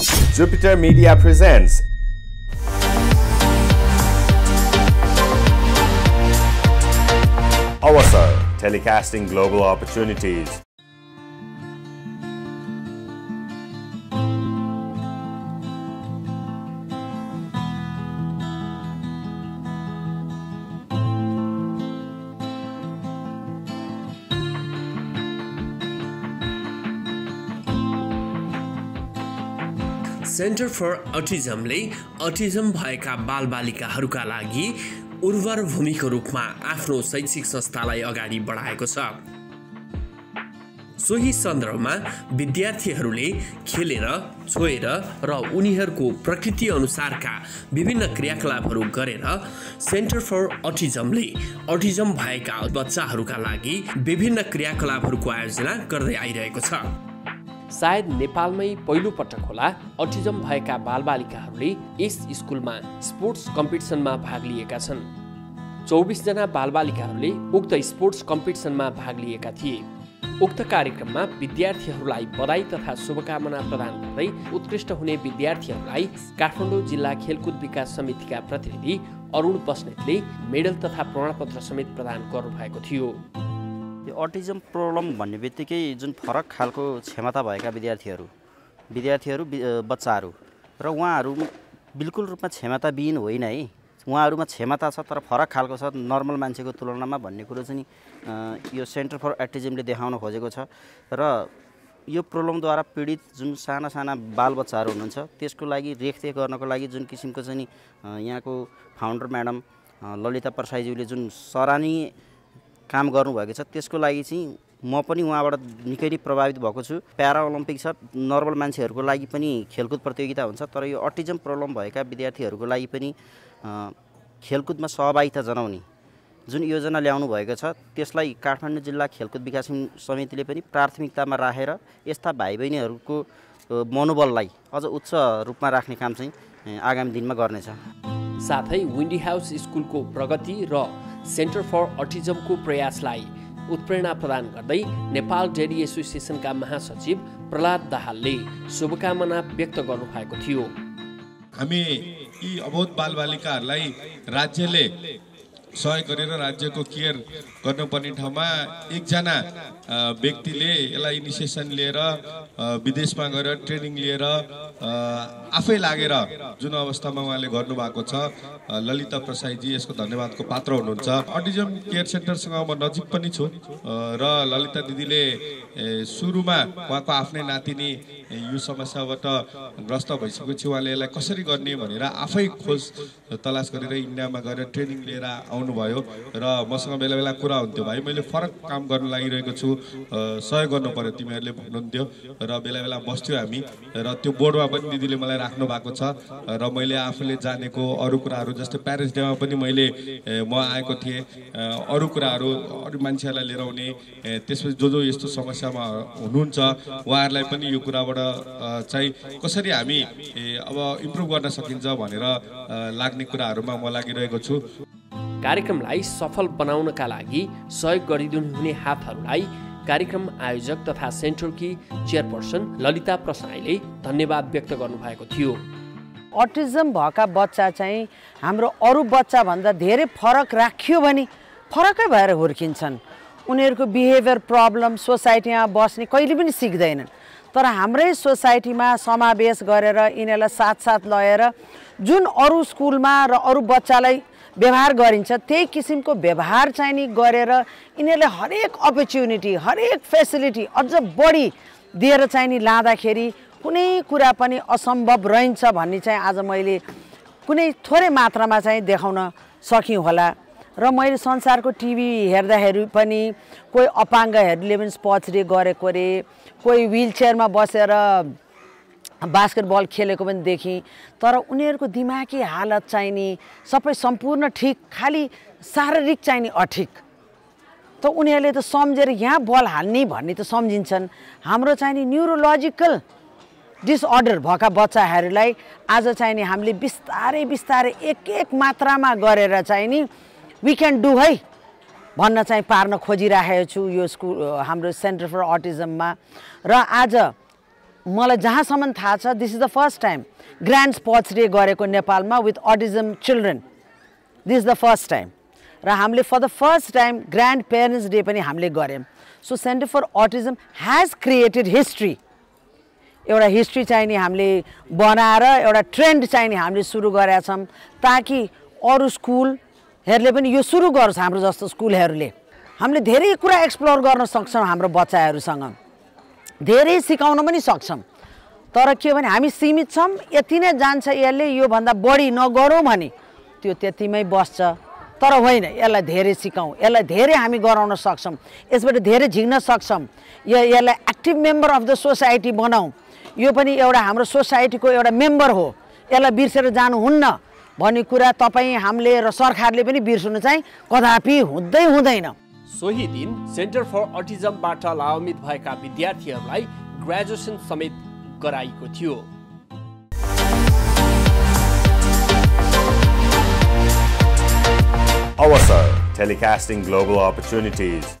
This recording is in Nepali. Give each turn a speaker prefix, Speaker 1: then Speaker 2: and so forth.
Speaker 1: Jupiter Media presents Awasar, telecasting global opportunities.
Speaker 2: Centre for अटिजमले autism भएका बालबालिकाहरूका लागि उर्वर भूमिको रूपमा आफ्नो शैक्षिक संस्थालाई अगाडि बढाएको छ। सोही सन्दर्भमा विद्यार्थीहरूले खेलेर छोएर र उनीहरूको प्रकृति अनुसारका विभिन्न क्रियाकलापहरू गरेर सेन्टर फर अटिजमले अटिजम भएका बच्चाहरूका लागि विभिन्न क्रियाकलापहरूको आयोजना गर्दै आइरहेको छ। सायद नेपालमै पहिलो पटक होला अटिजम भएका बालबालिकाहरूले यस स्कुलमा स्पोर्ट्स कम्पिटिसनमा भाग लिएका छन्। चौबिसजना बालबालिकाहरूले उक्त स्पोर्ट्स कम्पिटिसनमा भाग लिएका थिए। उक्त कार्यक्रममा विद्यार्थीहरूलाई बधाई तथा शुभकामना प्रदान गर्दै उत्कृष्ट हुने विद्यार्थीहरूलाई काठमाडौँ जिल्ला खेलकुद विकास समितिका प्रतिनिधि अरुण बस्नेतले मेडल तथा प्रमाणपत्र समेत प्रदान गर्नुभएको थियो।
Speaker 3: यो अटिजम प्रब्लम भन्ने बित्तिकै जुन फरक खालको क्षमता भएका विद्यार्थीहरू विद्यार्थीहरू बच्चाहरू र उहाँहरू बिल्कुल रूपमा क्षमताविहीन होइन है। उहाँहरूमा क्षमता छ तर फरक खालको छ। नर्मल मान्छेको तुलनामा भन्ने कुरो चाहिँ यो सेन्टर फर एटिजमले देखाउन खोजेको छ। र यो प्रब्लमद्वारा पीडित जुन साना साना बालबच्चाहरू हुनुहुन्छ त्यसको लागि रेखदेख गर्नको लागि जुन किसिमको चाहिँ यहाँको फाउन्डर म्याडम ललिता प्रसाईज्यूले जुन सराहनीय काम गर्नुभएको छ। त्यसको लागि चाहिँ म पनि उहाँबाट निकै नै प्रभावित भएको छु। प्यारा ओलम्पिक छ नर्मल मान्छेहरूको लागि पनि खेलकुद प्रतियोगिता हुन्छ तर यो अटिजम प्रब्लम भएका विद्यार्थीहरूको लागि पनि खेलकुदमा सहभागिता जनाउने जुन योजना ल्याउनु भएको छ त्यसलाई काठमाडौँ जिल्ला खेलकुद विकास समितिले पनि प्राथमिकतामा राखेर यस्ता भाइ बहिनीहरूको मनोबललाई अझ उच्च रूपमा राख्ने काम चाहिँ आगामी दिनमा गर्नेछ।
Speaker 2: साथै विन्डी हाउस स्कुलको प्रगति र सेन्टर फर अटिजमको प्रयासलाई उत्प्रेरणा प्रदान गर्दै नेपाल डेरी एसोसिएसनका महासचिव प्रहलाद दाहालले शुभकामना व्यक्त गर्नुभएको थियो।
Speaker 4: हामी यी अबोध बालबालिकाहरूलाई राज्यले सहयोग गरेर राज्यको केयर गर्नुपर्ने ठाउँमा एकजना व्यक्तिले यसलाई इनिसिएसन लिएर विदेशमा गएर ट्रेनिङ लिएर आफै लागेर जुन अवस्थामा उहाँले गर्नुभएको छ ललिता प्रसाईजी यसको धन्यवादको पात्र हुनुहुन्छ। अटिजम केयर सेन्टरसँग म नजिक पनि छु र ललिता दिदीले सुरुमा उहाँको आफ्नै नातिनी यो समस्याबाट ग्रस्त भइसकेपछि उहाँले यसलाई कसरी गर्ने भनेर आफै खोज तलास गरेर इन्डियामा गएर ट्रेनिङ लिएर आउनुभयो र मसँग बेला बेला कुरा हुन्थ्यो भाइ मैले फरक काम गर्न लागिरहेको छु सहयोग गर्नु पर्यो तिमीहरूले भन्नुहुन्थ्यो र बेला बेला बस्थ्यो हामी र त्यो बोर्डमा पनि दिदीले मलाई राख्नु भएको छ र मैले आफूले जानेको अरू कुराहरू जस्तै प्यारेन्ट्स डेमा पनि मैले म आएको थिएँ अरू कुराहरू अरू मान्छेहरूलाई लिएर आउने त्यसपछि जो जो यस्तो समस्यामा हुनुहुन्छ उहाँहरूलाई पनि यो कुराबाट चाहिँ कसरी हामी अब इम्प्रुभ गर्न सकिन्छ भनेर लाग्ने कुराहरूमा म लागिरहेको छु।
Speaker 2: कार्यक्रमलाई सफल बनाउनका लागि सहयोग गरिदिनु हुने हातहरूलाई कार्यक्रम आयोजक तथा सेन्टरकी चेयरपर्सन ललिता प्रसाईले धन्यवाद व्यक्त गर्नुभएको थियो।
Speaker 5: अटिजम भएका बच्चा चाहिँ हाम्रो अरू बच्चाभन्दा धेरै फरक राखियो भने फरकै भएर हुर्किन्छन्। उनीहरूको बिहेभियर प्रब्लम सोसाइटीमा बस्ने कहिले पनि सिक्दैनन्। तर हाम्रै सोसाइटीमा समावेश गरेर यिनीहरूलाई साथसाथ लगेर जुन अरू स्कुलमा र अरू बच्चालाई व्यवहार गरिन्छ त्यही किसिमको व्यवहार चाहिँ नि गरेर यिनीहरूलाई हरेक अपर्च्युनिटी हरेक फेसिलिटी अझ बढी दिएर चाहिँ नि लाँदाखेरि कुनै कुरा पनि असम्भव रहन्छ भन्ने चाहिँ आज मैले कुनै थोरै मात्रामा चाहिँ देखाउन सकियो होला। र मैले संसारको टिभी हेर्दाखेरि पनि कोही अपाङ्गहरूले पनि डे गरेको अरे कोही विल चेयरमा बसेर बास्केटबल खेलेको पनि देखेँ। तर उनीहरूको दिमागी हालत चाहिँ नि सबै सम्पूर्ण ठिक खालि शारीरिक चाहिँ नि अठिक। त उनीहरूले त सम्झेर यहाँ बल हाल्ने भन्ने त सम्झिन्छन्। हाम्रो चाहिँ नि न्युरोलोजिकल डिसअर्डर भएका बच्चाहरूलाई आज चाहिँ नि हामीले बिस्तारै बिस्तारै एक एक मात्रामा गरेर चाहिँ नि वी क्यान डु है भन्न चाहिँ पार्न खोजिराखेको छु यो स्कुल हाम्रो सेन्टर फर अटिजममा र आज मलाई जहाँसम्म थाहा छ this is the first time grand sports day गरेको नेपालमा with autism children this is the first time र हामीले for the first time grandparents day पनि हामीले गऱ्यौँ। So centre for autism has created history एउटा हिस्ट्री चाहिँ नि हामीले बनाएर एउटा ट्रेन्ड चाहिँ नि हामीले सुरु गरेका छौँ ताकि अरू स्कुलहरूले पनि यो सुरु गरोस् हाम्रो जस्तो स्कुलहरूले। हामीले धेरै कुरा एक्सप्लोर गर्न सक्छौँ हाम्रो बच्चाहरूसँग। धेरै सिकाउन पनि सक्छौँ। तर के भने हामी सीमित छौँ यति नै जान्छ यसले योभन्दा बढी नगरौँ भने त्यो त्यतिमै बस्छ। तर होइन यसलाई धेरै सिकाउँ यसलाई धेरै हामी गराउन सक्छौँ यसबाट धेरै झिक्न सक्छौँ। यो यसलाई active member of the society बनाऊ यो पनि एउटा हाम्रो सोसाइटीको एउटा मेम्बर हो। यसलाई बिर्सेर जानुहुन्न। भन्ने कुरा तपाईँ हामीले र सरकारले पनि बिर्सनु चाहिँ कदापि हुँदै हुँदैन
Speaker 2: सोही दिन सेन्टर फर अटिजमबाट लाभान्वित भएका विद्यार्थीहरूलाई ग्रेजुएसन समेत गराइएको थियो
Speaker 1: Awasar, telecasting global opportunities.